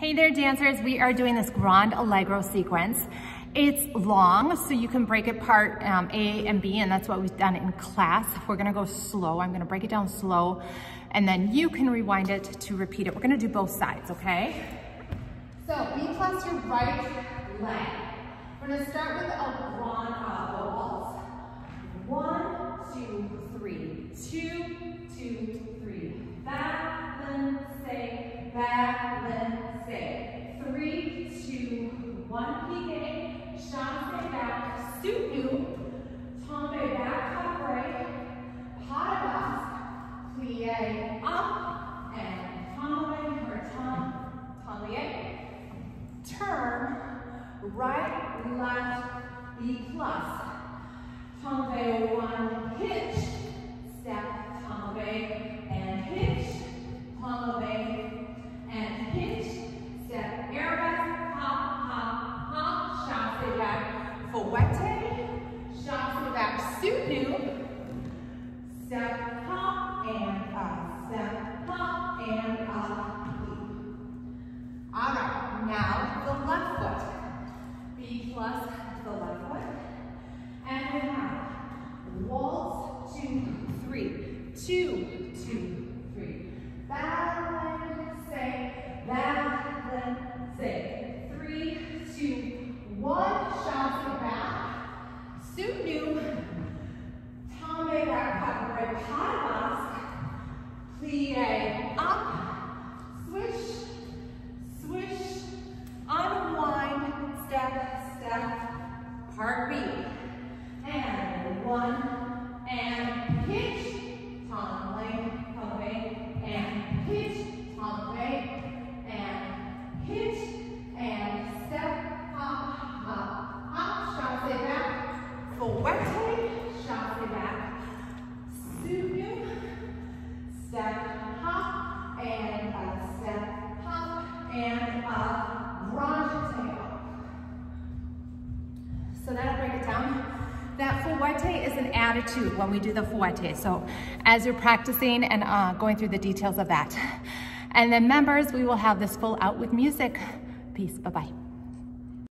Hey there dancers, we are doing this Grand Allegro sequence. It's long, so you can break it part um, A and B, and that's what we've done in class. We're gonna go slow. I'm gonna break it down slow, and then you can rewind it to repeat it. We're gonna do both sides, okay? So B plus your right leg. We're gonna start with a grand uh, waltz. One, two, three. Two, two, three. Back, then, stay, back, then, stay. Three, two, one, plie, chassé back, soutenu, tombe back, top right, pas de basque, plie up, and tombe, or tom, tombe, turn, right, left, B plus, tombe one, hitch, step, tombe, and hitch, tombe, and hitch, step, arabesque, hop, hop, hop, chassé back, fouette, chassé back, soutenu, step, hop, and up, step, hop, and up, All right, now the left plus the left foot. And we have waltz, two, three, two, two, three. Balance, say, balance, say. Three, two, one, chassé back. Soutenu, tombe back, cut right, pas de basque. Plie up, swish, swish, unwind, step, step, B. And one, and hitch, tumbling, tumbling, and hitch, tumbling, and hitch, and step, hop, hop, hop, chassé back, fouette, chassé back, soutenu, step, hop, and a step, hop, and a grand tail. So that'll break it down. That fouette is an attitude when we do the fouette. So as you're practicing and uh, going through the details of that. And then members, we will have this full out with music. Peace, bye-bye.